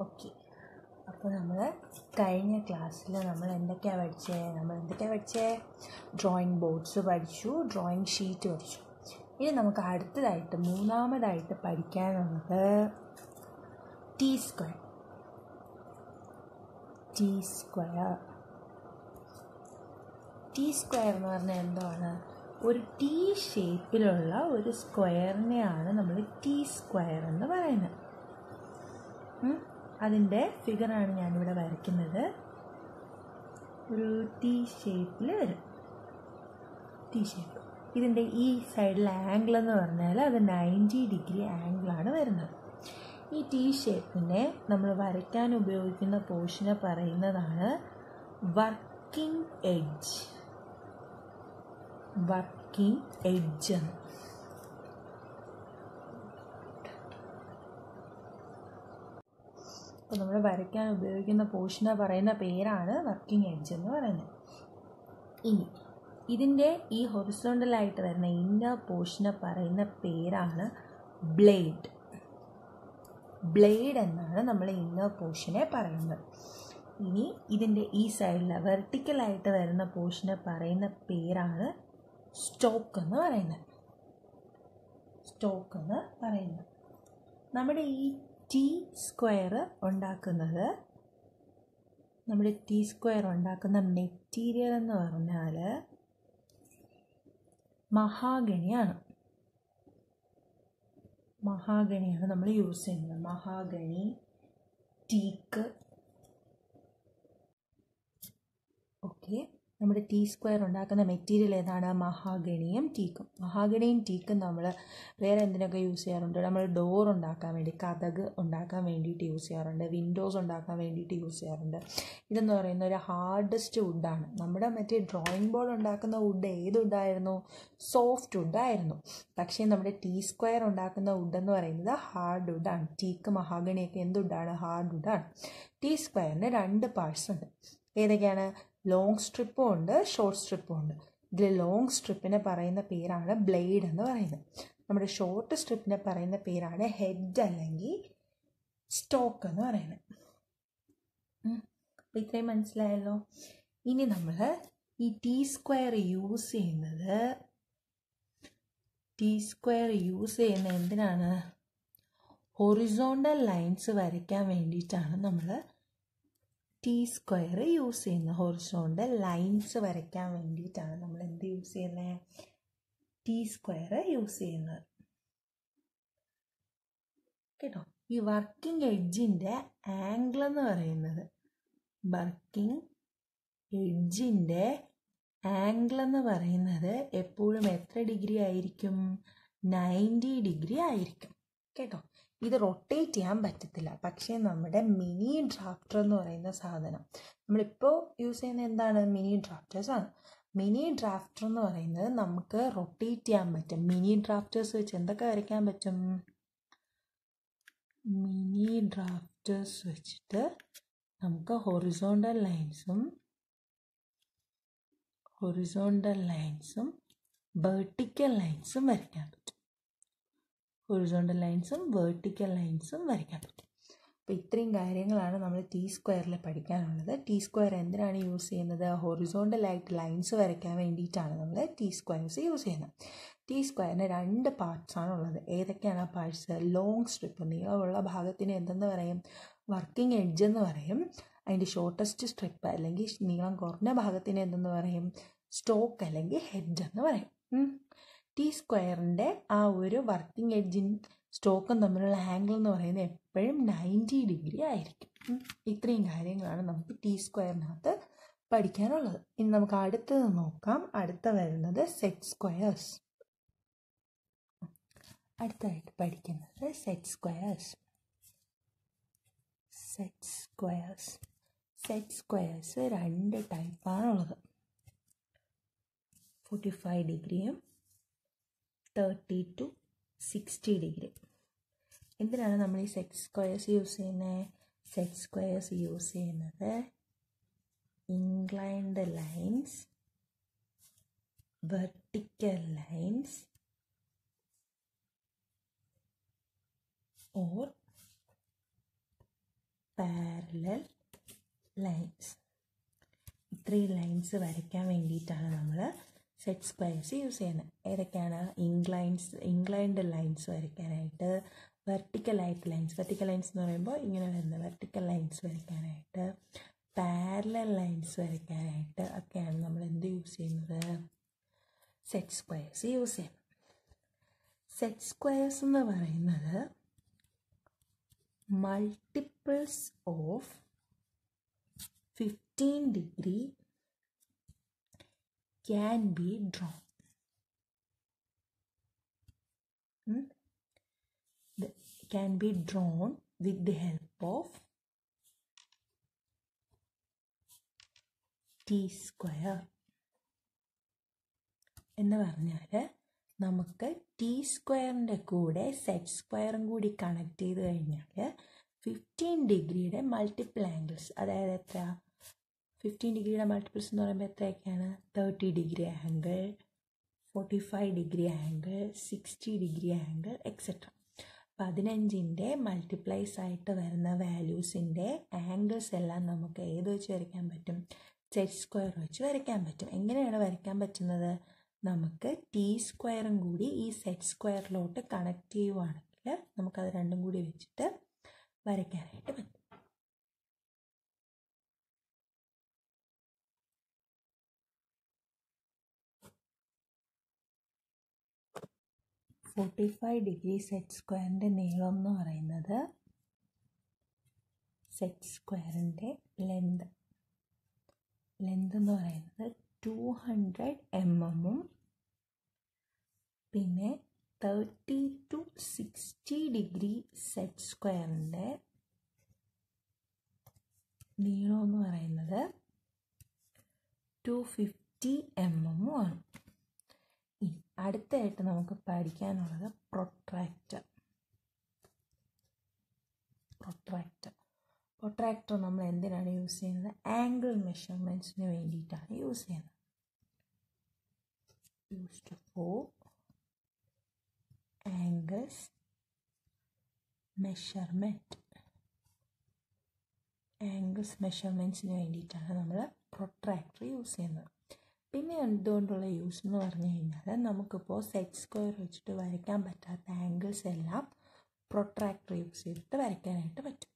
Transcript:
Okay. അപ്പോൾ നമ്മൾ കഴിഞ്ഞ ക്ലാസ്സിൽ നമ്മൾ എന്തൊക്കെയാണ് പഠിച്ചേ? നമ്മൾ എന്തൊക്കെയാണ് പഠിച്ചേ? ഡ്രോയിങ് ബോർഡ്സ് പഠിച്ചു ഡ്രോയിങ് ഷീറ്റ് പഠിച്ചു. ഇനി നമുക്ക് അടുത്തതായിട്ട് മൂന്നാമതായിട്ട് പഠിക്കാനുള്ളത് T square T square T square എന്ന് പറഞ്ഞാൽ എന്താണ്? ഒരു ടി ഷേപ്പിലുള്ള ഒരു സ്ക്വയറിനെയാണ് നമ്മൾ ടി സ്ക്വയർ എന്ന് പറയുന്നത്. അതിന്റെ ഫിഗറാണ് ഞാനിവിടെ വരയ്ക്കുന്നത്. ഒരു ടി ഷേപ്പിൽ വരും. ടി ഷേപ്പ് ഇതിന്റെ ഈ സൈഡിൽ ആംഗിൾ എന്ന് പറഞ്ഞാൽ അത് നയന്റി ഡിഗ്രി ആംഗിളാണ് വരുന്നത്. ഈ ടി ഷേപ്പിനെ നമ്മൾ വരയ്ക്കാൻ ഉപയോഗിക്കുന്ന പോർഷനെ പറയുന്നതാണ് വർക്കിംഗ് എഡ്ജ് വർക്കിംഗ് എഡ്ജ് എന്ന്. അപ്പോൾ നമ്മൾ വരയ്ക്കാൻ ഉപയോഗിക്കുന്ന പോർഷനെ പറയുന്ന പേരാണ് വർക്കിംഗ് എഡ്ജ് എന്ന് പറയുന്നത്. ഇനി ഇതിന്റെ ഈ ഹൊറിസോണ്ടലായിട്ട് വരുന്ന ഇന്നർ പോർഷനെ പറയുന്ന പേരാണ് ബ്ലേഡ് ബ്ലേഡ് എന്നാണ് നമ്മൾ ഇന്നർ പോർഷനെ പറയുന്നത്. ഇനി ഇതിന്റെ ഈ സൈഡിൽ വെർട്ടിക്കലായിട്ട് വരുന്ന പോർഷനെ പറയുന്ന പേരാണ് സ്റ്റോക്ക് എന്ന് പറയുന്നത്. സ്റ്റോക്ക് എന്ന് പറയുന്നത്. നമ്മുടെ ഈ ടി സ്ക്വയർ ഉണ്ടാക്കുന്നത്. നമ്മൾ ടി സ്ക്വയർ ഉണ്ടാക്കുന്ന മെറ്റീരിയൽ എന്ന് പറഞ്ഞാൽ മഹാഗണിയാണ്. മഹാഗണിയാണ് നമ്മൾ യൂസ് ചെയ്യുന്നത്. മഹാഗണി ടീക്ക് ഓക്കെ നമ്മുടെ ടീ സ്ക്വയർ ഉണ്ടാക്കുന്ന മെറ്റീരിയൽ ഏതാണ്? മഹാഗണിയും ടീക്കും മഹാഗണിയും ടീക്കും നമ്മൾ വേറെ എന്തിനൊക്കെ യൂസ് ചെയ്യാറുണ്ട്? നമ്മൾ ഡോർ ഉണ്ടാക്കാൻ വേണ്ടി കഥക് ഉണ്ടാക്കാൻ വേണ്ടിയിട്ട് യൂസ് ചെയ്യാറുണ്ട്. വിൻഡോസ് ഉണ്ടാക്കാൻ വേണ്ടിയിട്ട് യൂസ് ചെയ്യാറുണ്ട്. ഇതെന്ന് പറയുന്ന ഒരു ഹാർഡസ്റ്റ് വുഡാണ് നമ്മുടെ മറ്റേ ഡ്രോയിങ് ബോർഡ് ഉണ്ടാക്കുന്ന വുഡ് ഏത് വുഡായിരുന്നു സോഫ്റ്റ് വുഡായിരുന്നു പക്ഷേ നമ്മുടെ ടീ സ്ക്വയർ ഉണ്ടാക്കുന്ന വുഡ് എന്ന് പറയുന്നത് ഹാർഡ് വുഡാണ് ടീക്ക് മഹാഗണിയൊക്കെ എന്ത് വുഡാണ് ഹാർഡ് വുഡാണ് ടീ സ്ക്വയറിന് രണ്ട് പാർട്സ് ഉണ്ട്. ഏതൊക്കെയാണ്? ലോങ് സ്ട്രിപ്പും ഉണ്ട് ഷോർട്ട് സ്ട്രിപ്പും ഉണ്ട്. ഇതിൽ ലോങ് സ്ട്രിപ്പിനെ പറയുന്ന പേരാണ് ബ്ലേഡ് എന്ന് പറയുന്നത്. നമ്മുടെ ഷോർട്ട് സ്ട്രിപ്പിനെ പറയുന്ന പേരാണ് ഹെഡ് അല്ലെങ്കിൽ സ്റ്റോക്ക് എന്ന് പറയുന്നത്. അപ്പോൾ ഇത്രയും മനസ്സിലായല്ലോ? ഇനി നമ്മൾ ഈ ടി സ്ക്വയർ യൂസ് ചെയ്യുന്നത് ടി സ്ക്വയർ യൂസ് ചെയ്യുന്ന എന്തിനാണ്? ഹൊറിസോണ്ടൽ ലൈൻസ് വരയ്ക്കാൻ വേണ്ടിയിട്ടാണ് നമ്മൾ ടി സ്ക്വയർ യൂസ് ചെയ്യുന്നത് ഹൊറിസോണ്ടൽ ലൈൻസ് വരയ്ക്കാൻ വേണ്ടിയിട്ടാണ് നമ്മൾ എന്ത് യൂസ് ചെയ്യുന്നത് ടി സ്ക്വയർ യൂസ് ചെയ്യുന്നത്. കേട്ടോ? ഈ വർക്കിംഗ് എഡ്ജിന്റെ ആംഗിൾ എന്ന് പറയുന്നത് വർക്കിംഗ് എഡ്ജിന്റെ ആംഗിൾ എന്ന് പറയുന്നത് എപ്പോഴും എത്ര ഡിഗ്രി ആയിരിക്കും? നയന്റി ഡിഗ്രി ആയിരിക്കും. കേട്ടോ? ഇത് റൊട്ടേറ്റ് ചെയ്യാൻ പറ്റത്തില്ല. പക്ഷേ നമ്മുടെ മിനി ഡ്രാഫ്റ്റർ എന്ന് പറയുന്ന സാധനം. നമ്മളിപ്പോൾ യൂസ് ചെയ്യുന്ന എന്താണ്? മിനി ഡ്രാഫ്റ്റേഴ്സ് ആണ്. മിനി ഡ്രാഫ്റ്റർ എന്ന് പറയുന്നത് നമുക്ക് റൊട്ടേറ്റ് ചെയ്യാൻ പറ്റും. മിനി ഡ്രാഫ്റ്റേഴ്സ് വെച്ച് എന്തൊക്കെ വരയ്ക്കാൻ പറ്റും? മിനി ഡ്രാഫ്റ്റേഴ്സ് വെച്ചിട്ട് നമുക്ക് ഹൊറിസോണ്ടൽ ലൈൻസും ഹൊറിസോണ്ടൽ ലൈൻസും വെർട്ടിക്കൽ ലൈൻസും വരയ്ക്കാൻ പറ്റും. ഹൊറിസോണ്ടൽ ലൈൻസും വേർട്ടിക്കൽ ലൈൻസും വരയ്ക്കാൻ പറ്റും. അപ്പോൾ ഇത്രയും കാര്യങ്ങളാണ് നമ്മൾ ടി സ്ക്വയറിൽ പഠിക്കാനുള്ളത്. ടി സ്ക്വയർ എന്തിനാണ് യൂസ് ചെയ്യുന്നത്? ഹൊറിസോണ്ടലായിട്ട് ലൈൻസ് വരയ്ക്കാൻ വേണ്ടിയിട്ടാണ് നമ്മൾ ടി സ്ക്വയർസ് യൂസ് ചെയ്യുന്നത്. ടി സ്ക്വയറിന് രണ്ട് പാർട്സാണ് ഉള്ളത്. ഏതൊക്കെയാണ് ആ പാർട്സ് ലോങ് സ്ട്രിപ്പ് നീളമുള്ള ഭാഗത്തിന് എന്തെന്ന് പറയും? വർക്കിംഗ് എഡ്ജ് എന്ന് പറയും. അതിന്റെ ഷോർട്ടസ്റ്റ് സ്ട്രിപ്പ് അല്ലെങ്കിൽ നീളം കുറഞ്ഞ ഭാഗത്തിന് എന്തെന്ന് പറയും? സ്റ്റോക്ക് അല്ലെങ്കിൽ ഹെഡ് എന്ന് പറയും. ടി സ്ക്വയറിന്റെ ആ ഒരു വർക്കിംഗ് എഡ്ജിൻ സ്റ്റോക്കും തമ്മിലുള്ള ആംഗിൾ എന്ന് പറയുന്നത് എപ്പോഴും നയന്റി ഡിഗ്രി ആയിരിക്കും. ഇത്രയും കാര്യങ്ങളാണ് നമുക്ക് ടി സ്ക്വയറിനകത്ത് പഠിക്കാനുള്ളത്. ഇനി നമുക്ക് അടുത്തത് നോക്കാം. അടുത്ത വരുന്നത് സെറ്റ് സ്ക്വയേഴ്സ് അടുത്തതായിട്ട് പഠിക്കുന്നത് set squares set squares set squares രണ്ട് ടൈപ്പാണുള്ളത് ഫോർട്ടി ഫൈവ് ഡിഗ്രിയും തേർട്ടി ടു സിക്സ്റ്റി ഡിഗ്രി എന്തിനാണ് നമ്മൾ ഈ സെറ്റ് സ്ക്വയേഴ്സ് യൂസ് ചെയ്യുന്നത് സെറ്റ് സ്ക്വയേഴ്സ് യൂസ് ചെയ്യുന്നത് inclined lines vertical lines or parallel lines ഇത്രയും ലൈൻസ് വരയ്ക്കാൻ വേണ്ടിയിട്ടാണ് നമ്മൾ സെറ്റ് സ്ക്വയർസ് യൂസ് ചെയ്യുന്നത് ഏതൊക്കെയാണ്? ഇൻക്ലൈൻസ് ഇൻക്ലൈൻഡ് ലൈൻസ് വരയ്ക്കാനായിട്ട് വെർട്ടിക്കൽ ആയിട്ട് ലൈൻസ്. വെർട്ടിക്കൽ ലൈൻസ് എന്ന് പറയുമ്പോൾ ഇങ്ങനെ വരുന്ന. വെർട്ടിക്കൽ ലൈൻസ് വരയ്ക്കാനായിട്ട് പാരലൽ ലൈൻസ് വരയ്ക്കാനായിട്ട് ഒക്കെയാണ് നമ്മൾ എന്ത് യൂസ് ചെയ്യുന്നത്? സെറ്റ് സ്ക്വയർസ് യൂസ് ചെയ്യുന്നത് സെറ്റ് സ്ക്വയർസ് എന്ന് പറയുന്നത് multiples of fifteen degree can be drawn can be drawn with the help of T square എന്ന് പറഞ്ഞാൽ നമുക്ക് ടി സ്ക്വയറിന്റെ കൂടെ സെറ്റ് സ്ക്വയറും കൂടി കണക്ട് ചെയ്ത് കഴിഞ്ഞാൽ ഫിഫ്റ്റീൻ ഡിഗ്രിയുടെ മൾട്ടിപ്പിൾ ആംഗിൾസ് അതായത് എത്ര ഫിഫ്റ്റീൻ ഡിഗ്രിയുടെ മൾട്ടിപ്പിൾസ് എന്ന് പറയുമ്പോൾ എത്രയൊക്കെയാണ്? Thirty degree angle forty five degree angle sixty degree angle etcetera പതിനഞ്ചിന്റെ മൾട്ടിപ്ലൈസ് ആയിട്ട് വരുന്ന വാല്യൂസിന്റെ ആംഗിൾസ് എല്ലാം നമുക്ക് ഏത് വെച്ച് വരയ്ക്കാൻ പറ്റും? സെറ്റ് സ്ക്വയർ വെച്ച് വരയ്ക്കാൻ പറ്റും. എങ്ങനെയാണ് വരയ്ക്കാൻ പറ്റുന്നത്? നമുക്ക് ടി സ്ക്വയറും കൂടി ഈ സെറ്റ് സ്ക്വയറിലോട്ട് കണക്ട് ചെയ്യുവാണെങ്കിൽ നമുക്കത് രണ്ടും കൂടി വെച്ചിട്ട് വരയ്ക്കാനായിട്ട് പറ്റും. ഫോർട്ടി ഫൈവ് ഡിഗ്രി സെറ്റ് സ്ക്വയറിന്റെ നീളം എന്ന് പറയുന്നത് സെറ്റ് സ്ക്വയറിന്റെ ലെന്ത് ലെന്ത് എന്ന് പറയുന്നത് ടു ഹൺഡ്രഡ് എം എമ്മും പിന്നെ thirty to sixty degree set സ്ക്വയറിന്റെ നീളം എന്ന് പറയുന്നത് ടു ഫിഫ്റ്റി എം എമ്മും ആണ്. അടുത്തായിട്ട് നമുക്ക് പഠിക്കാനുള്ളത് പ്രൊട്രാക്ടർ പ്രൊട്രാക്ടർ പ്രൊട്രാക്ടർ നമ്മൾ എന്തിനാണ് യൂസ് ചെയ്യുന്നത്? ആംഗിൾ മെഷർമെന്റ്സിന് വേണ്ടിയിട്ടാണ് യൂസ് ചെയ്യുന്നത്. Used for angles measurement angles മെഷർമെന്റ്സിന് വേണ്ടിയിട്ടാണ് നമ്മൾ പ്രൊട്രാക്ടർ യൂസ് ചെയ്യുന്നത്. പിന്നെ എന്തുകൊണ്ടുള്ള യൂസ് എന്ന് പറഞ്ഞു കഴിഞ്ഞാൽ നമുക്കിപ്പോൾ സെറ്റ് സ്ക്വയർ വെച്ചിട്ട് വരയ്ക്കാൻ പറ്റാത്ത ആംഗിൾസ് എല്ലാം പ്രൊട്രാക്ടർ യൂസ് ചെയ്തിട്ട് വരയ്ക്കാനായിട്ട് പറ്റും.